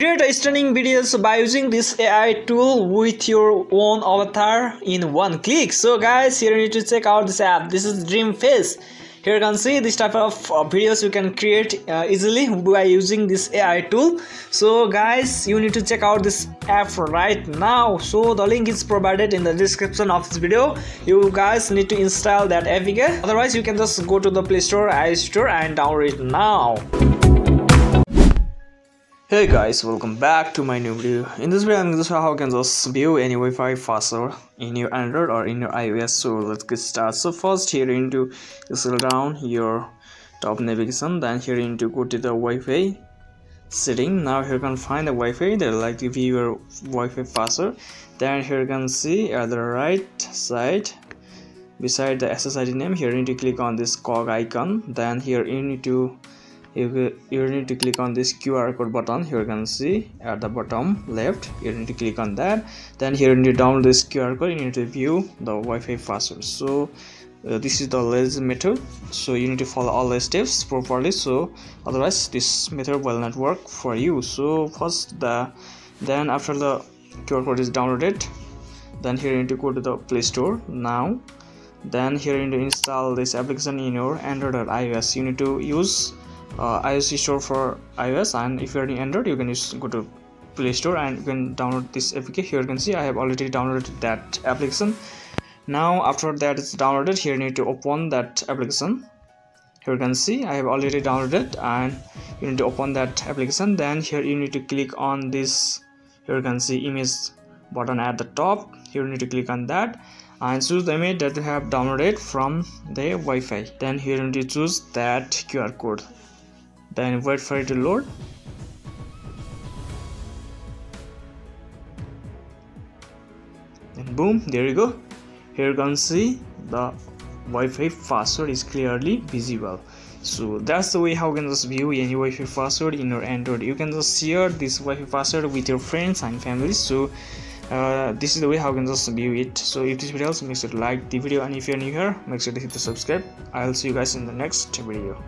Create stunning videos by using this AI tool with your own avatar in one click. So guys, here you need to check out this app. This is Dreamface. Here you can see this type of uh, videos you can create uh, easily by using this AI tool. So guys, you need to check out this app right now. So the link is provided in the description of this video. You guys need to install that app APK. Otherwise, you can just go to the Play Store, iStore and download it now hey guys welcome back to my new video. In this video i'm going to show how you can just view any wi-fi password in your android or in your ios. So let's get started. So first here you need to scroll down your top navigation then here you need to go to the wi-fi setting now here you can find the wi-fi that like to view your wi-fi password then here you can see at the right side beside the ssid name here you need to click on this cog icon. Then here you need to you, you need to click on this qr code button. Here you can see at the bottom left you need to click on that. Then here you need to download this qr code. You need to view the wi-fi password. So uh, this is the lazy method. So you need to follow all the steps properly. So otherwise this method will not work for you. So first the then after the qr code is downloaded then here you need to go to the play store now. Then here you need to install this application in your android or ios. You need to use uh, iOS store for iOS and if you're in Android you can just go to Play Store and you can download this application here you can see I have already downloaded that application. Now after that it's downloaded here you need to open that application. Here you can see I have already downloaded and you need to open that application. Then here you need to click on this here you can see image button at the top. Here you need to click on that and choose the image that you have downloaded from the Wi-Fi. Then here you need to choose that QR code then wait for it to load. And boom there you go. Here you can see the Wi-Fi password is clearly visible so that's the way how you can just view any Wi-Fi password in your Android. You can just share this Wi-Fi password with your friends and family. So uh, this is the way how you can just view it. So if this video helps make sure to like the video. And if you're new here make sure to hit the subscribe. I'll see you guys in the next video